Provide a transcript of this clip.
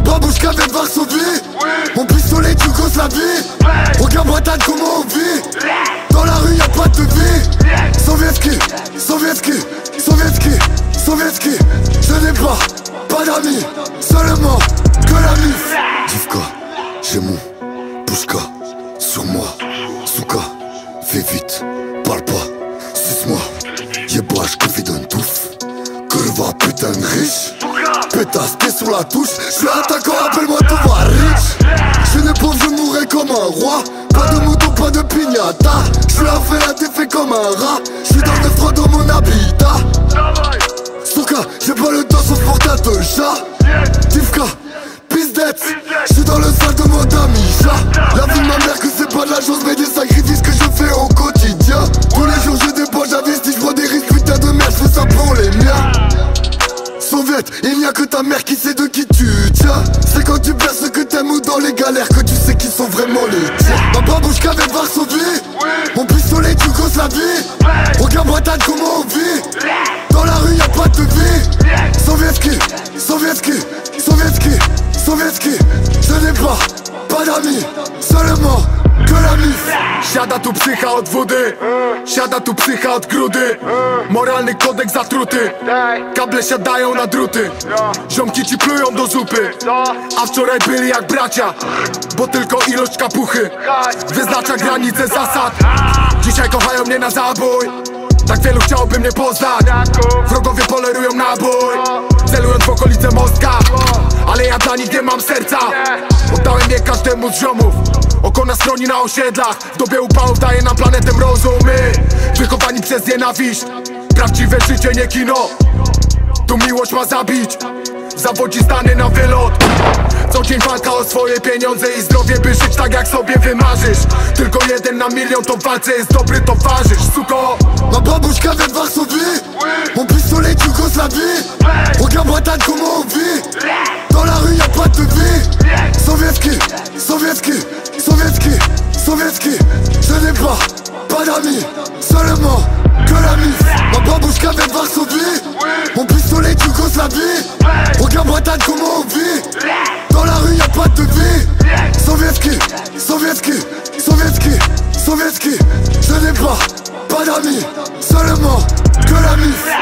babuszka we Varsovie Mon pistolet de Yougoslavie Regarde-moi t'as comment on vit Dans la rue y'a pas de vie. Sovietski, Sovietski, Sovietski, Sovietski. Je n'ai pas, pas d'amis. Seulement que la mif Divka, j'ai mon Pushka Sur moi, Souka Fais vite, parle pas. Suce-moi. Yeba, je donne touffe Curva, putain riche Pétasse, pied sur la touche. Je suis attaquant, appelle-moi Thomas Rich. Je né pauvre, je mourrai comme un roi. Pas de mouton, pas de pignata Je suis fait la défait comme un rat. Je suis dans le froid dans mon habitat. Souka, j'ai pas le temps sauf pour ta de chat Tivka, Pizdette Je suis dans le sac de mon ami La vie de ma mère que c'est pas de la chose mais des sacrifices il n'y a que ta mère qui sait de qui tu tiens. C'est quand tu perds ce que t'aimes ou dans les galères que tu sais qui sont vraiment les tiens. Ma babouche avec Varsovie Mon pistolet tu causes la vie. Regarde-moi t'as comment on vit. Dans la rue y'a pas de vie. Sovietski, Sovietski, Sovietski, Sovietski. Je n'ai pas, pas d'amis. Seulement Siada tu psycha od wody. Siada tu psycha od grudy. Moralny kodeks zatruty. Kable siadają na druty. Ziomki ci plują do zupy. A wczoraj byli jak bracia Bo tylko ilość kapuchy Wyznacza granice zasad. Dzisiaj kochają mnie na zabój. Tak wielu chciałoby mnie poznać. Wrogowie polerują nabój Celując w okolice mostka Ale ja dla nich nie mam serca Oddałem je każdemu z ziomów. Oko na stroni na osiedlach. W dobie upałów daje nam planetę rozumy Wychowani przez nienawiść. Prawdziwe życie nie kino. Tu miłość ma zabić. Zawodzi stany na wylot. Co dzień walka o swoje pieniądze i zdrowie By żyć tak jak sobie wymarzysz. Tylko jeden na milion to w walce jest dobry towarzysz. Suko! Ma babuszka we Warszawie Pas d'amis, seulement que l'ami. Ma babouche qu'avait Varsovie Mon pistolet tu grosses la vie. Regarde Bretagne comment on vit Dans la rue y'a pas de vie. Sovietski, Sovietski, Sovietski, Sovietski. Je n'ai pas, pas d'amis, seulement que l'ami.